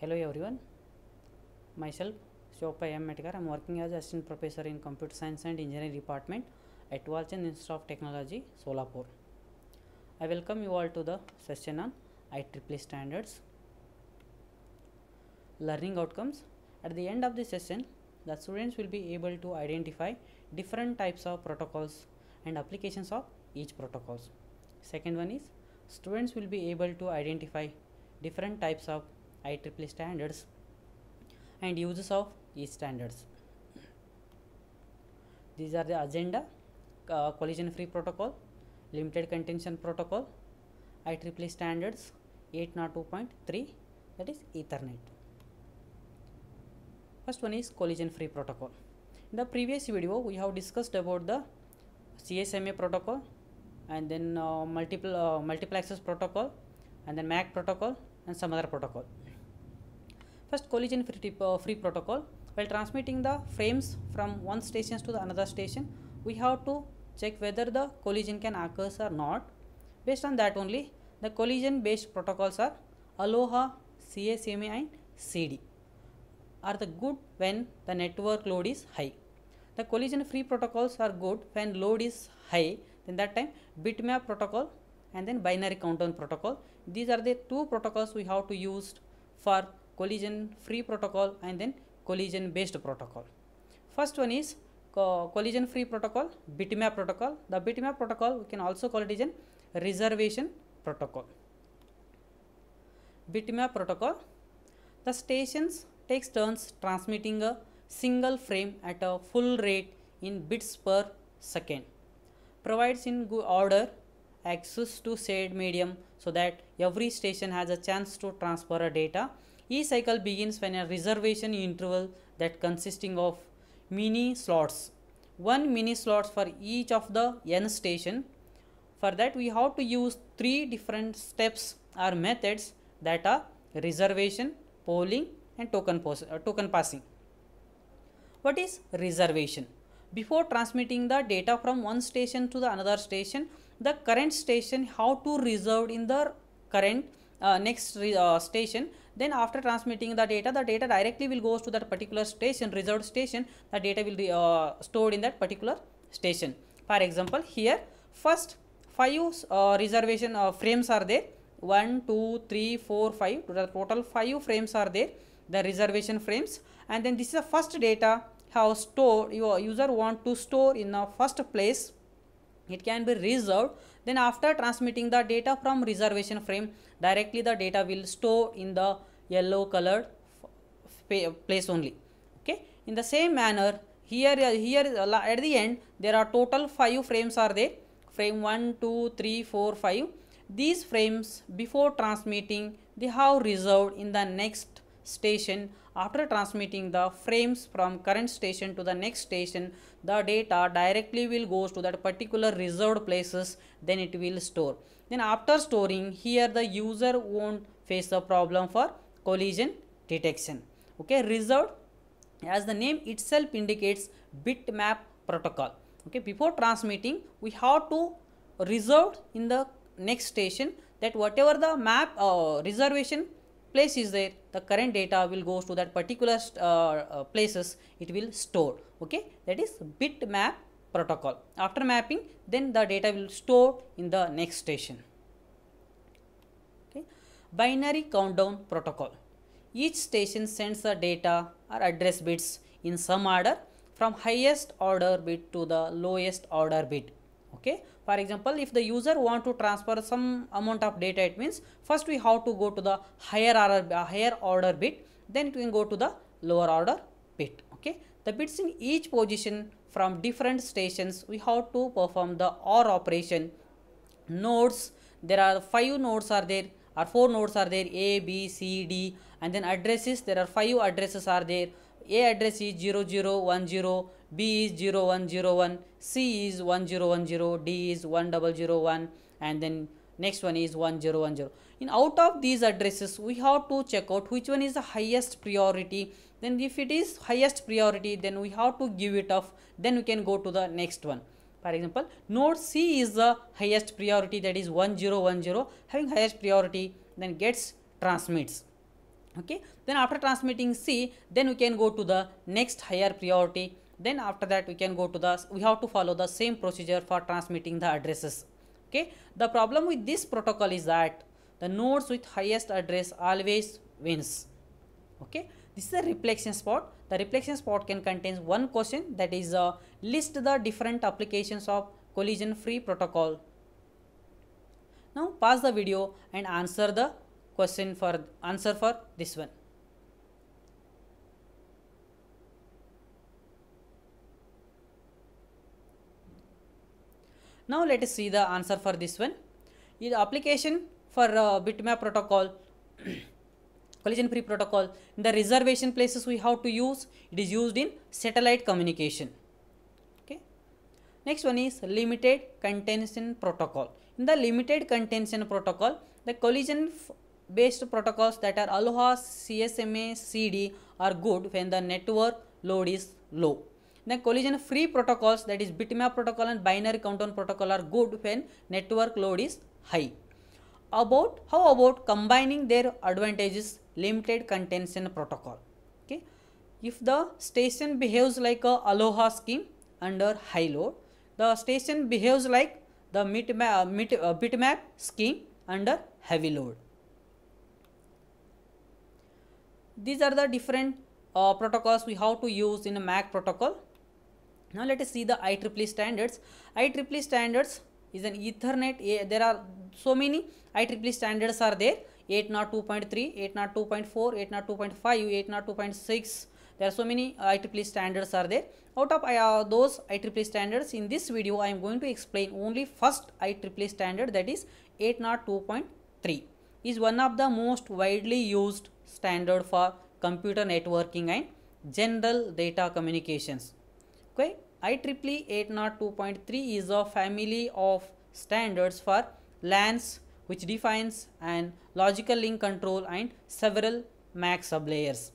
Hello everyone, myself Shopai M. Metagar. I am working as assistant professor in computer science and engineering department at Walchand Institute of Technology, Solapur. I welcome you all to the session on IEEE standards. Learning outcomes. At the end of the session, the students will be able to identify different types of protocols and applications of each protocols. Second one is students will be able to identify different types of IEEE standards and uses of each standards. These are the agenda, uh, collision free protocol, limited contention protocol, IEEE standards 802.3 that is Ethernet. First one is collision free protocol. In the previous video we have discussed about the CSMA protocol and then uh, multiple uh, multiple access protocol and then MAC protocol and some other protocol. First collision uh, free protocol. While transmitting the frames from one station to the another station we have to check whether the collision can occur or not. Based on that only the collision based protocols are aloha csma and cd are the good when the network load is high. The collision free protocols are good when load is high then that time bitmap protocol and then binary countdown protocol. These are the two protocols we have to use for collision free protocol and then collision based protocol. First one is co- collision free protocol bitmap protocol. The bitmap protocol we can also call it as a reservation protocol. Bitmap protocol the stations takes turns transmitting a single frame at a full rate in bits per second. Provides in good order access to said medium so that every station has a chance to transfer a data each cycle begins when a reservation interval that consisting of mini slots one mini slots for each of the n station. For that we have to use three different steps or methods that are reservation polling and token, uh, token passing. What is reservation? Before transmitting the data from one station to the another station the current station how to reserved in the current uh, next uh, station. Then after transmitting the data the data directly will goes to that particular station reserved station. The data will be uh, stored in that particular station. For example here first five uh, reservation uh, frames are there. 1 2 3 4 5 the total five frames are there the reservation frames. And then this is the first data how stored. Your user want to store in the first place. It can be reserved then after transmitting the data from reservation frame directly the data will store in the yellow colored place only. Okay? In the same manner here here at the end there are total five frames are there. Frame 1 2 3 4 5 these frames before transmitting they have reserved in the next station after transmitting the frames from current station to the next station the data directly will goes to that particular reserved places then it will store. Then after storing here the user won't face a problem for collision detection. Okay reserved as the name itself indicates bitmap protocol. Okay before transmitting we have to reserve in the next station that whatever the map uh, reservation place is there the current data will goes to that particular uh, uh, places it will store okay? That is bitmap protocol. After mapping then the data will store in the next station okay? Binary countdown protocol. Each station sends the data or address bits in some order from highest order bit to the lowest order bit okay? For example if the user want to transfer some amount of data it means first we have to go to the higher order uh, higher order bit then we can go to the lower order bit okay? The bits in each position from different stations we have to perform the or operation. Nodes there are five nodes are there or four nodes are there a b c d and then addresses there are five addresses are there. A address is 0010 b is 0101 c is 1010 d is 1001 and then next one is 1010 in out of these addresses we have to check out which one is the highest priority. Then if it is highest priority then we have to give it off. Then we can go to the next one. For example node c is the highest priority that is 1010 having highest priority then gets transmits. Okay? Then after transmitting c then we can go to the next higher priority then after that we can go to the we have to follow the same procedure for transmitting the addresses. Okay? The problem with this protocol is that the nodes with highest address always wins. Okay? This is a reflection spot. The reflection spot can contain one question that is uh, list the different applications of collision free protocol. Now pause the video and answer the question for answer for this one now let us see the answer for this one. The application for uh, bitmap protocol collision free protocol in the reservation places we have to use it is used in satellite communication. Okay. Next one is limited contention protocol. In the limited contention protocol the collision based protocols that are aloha csma cd are good when the network load is low then collision free protocols that is bitmap protocol and binary countdown protocol are good when network load is high. About how about combining their advantages limited contention protocol? Okay. If the station behaves like a aloha scheme under high load the station behaves like the bitmap, uh, bitmap scheme under heavy load. These are the different uh, protocols we have to use in a MAC protocol. Now let us see the IEEE standards. IEEE standards is an Ethernet. There are so many IEEE standards are there. 802.3, 802.4, 802.5, 802.6. There are so many IEEE standards are there. Out of uh, those IEEE standards, in this video, I am going to explain only first IEEE standard that is 802.3 is one of the most widely used standard for computer networking and general data communications. Okay, IEEE 802.3 is a family of standards for LANs which defines an logical link control and several MAC sublayers.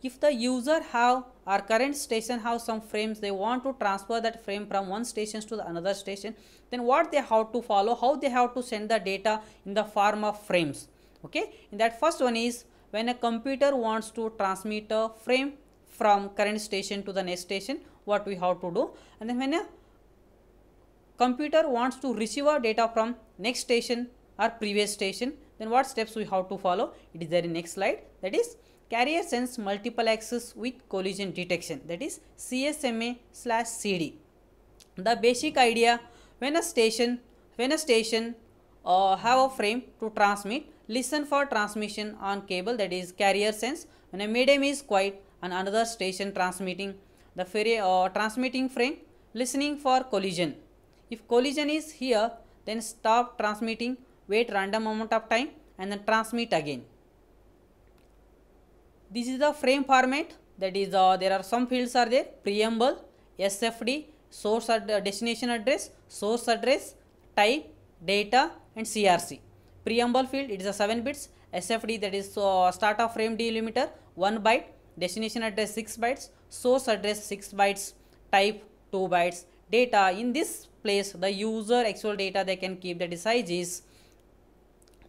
If the user have our current station have some frames, they want to transfer that frame from one station to the another station, then what they have to follow, how they have to send the data in the form of frames okay in that first one is when a computer wants to transmit a frame from current station to the next station what we have to do. And then when a computer wants to receive a data from next station or previous station then what steps we have to follow? It is there in next slide. That is carrier sense multiple access with collision detection. That is CSMA slash CD. The basic idea when a station when a station uh, have a frame to transmit listen for transmission on cable. That is carrier sense when a medium is quiet and another station transmitting the uh, transmitting frame listening for collision. If collision is here then stop transmitting wait random amount of time and then transmit again. This is the frame format. That is uh, there are some fields are there. Preamble sfd source ad destination address source address type data and crc preamble field it is a 7 bits. Sfd that is uh, start of frame delimiter 1 byte destination address 6 bytes source address 6 bytes type 2 bytes. Data in this place the user actual data they can keep the size is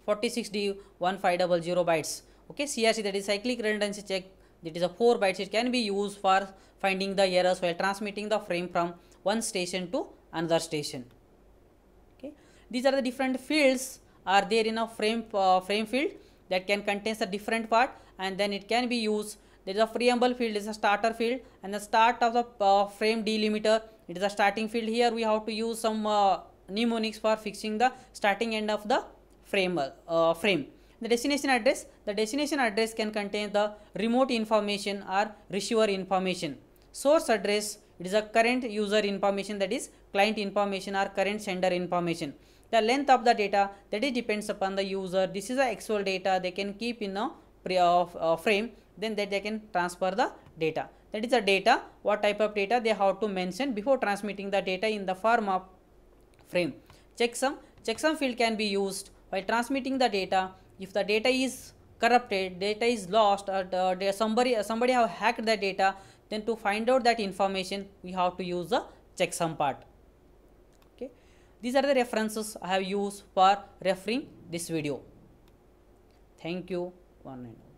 46d 1500 bytes. Okay crc that is cyclic redundancy check. That is a 4 bytes it can be used for finding the errors while transmitting the frame from one station to another station. Okay these are the different fields. Are there in a frame uh, frame field that can contain a different part and then it can be used there is a preamble field is a starter field and the start of the uh, frame delimiter. It is a starting field. Here we have to use some uh, mnemonics for fixing the starting end of the frame uh, frame. The destination address the destination address can contain the remote information or receiver information. Source address it is a current user information that is client information or current sender information. The length of the data that is depends upon the user. This is the actual data they can keep in a frame then that they can transfer the data that is the data what type of data they have to mention before transmitting the data in the form of frame checksum checksum field can be used while transmitting the data if the data is corrupted data is lost or uh, somebody somebody have hacked the data then to find out that information we have to use the checksum part Okay. these are the references I have used for referring this video. Thank you. One nine